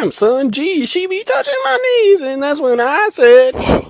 damn, son, gee, she be touching my knees. And that's when I said,